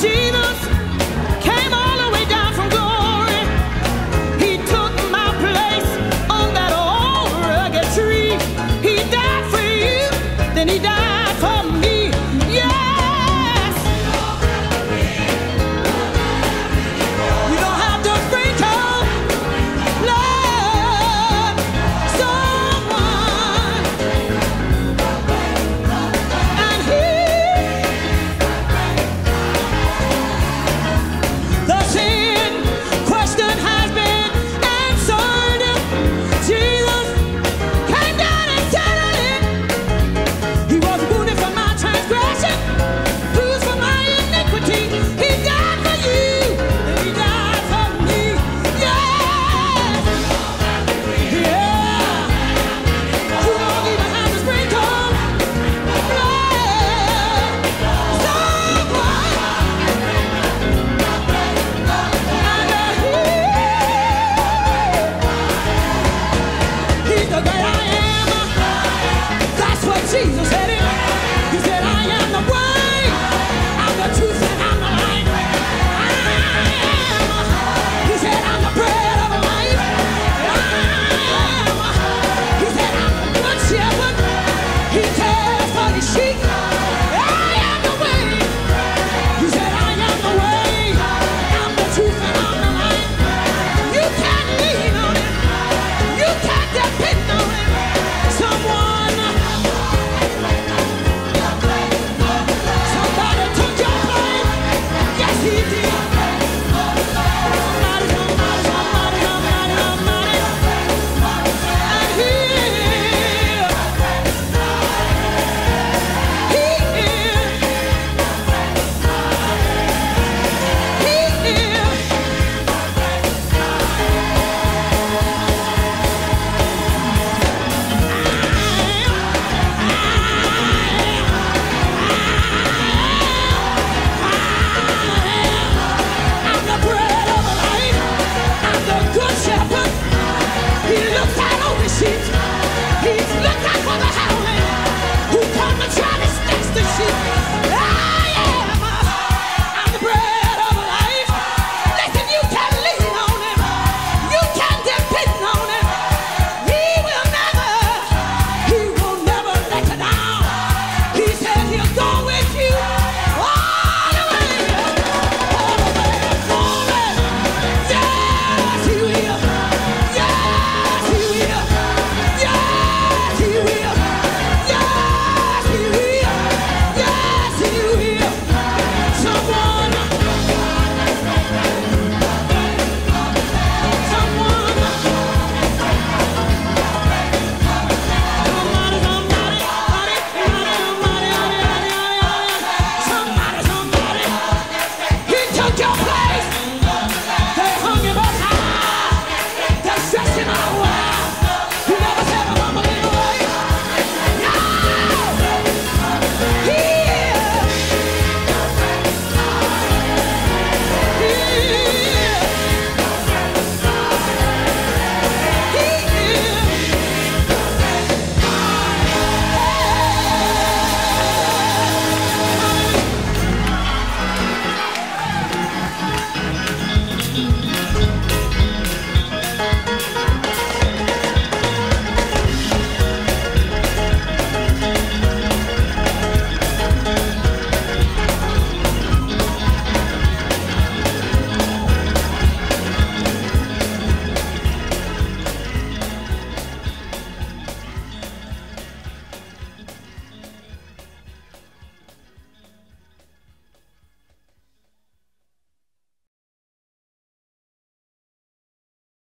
Regina.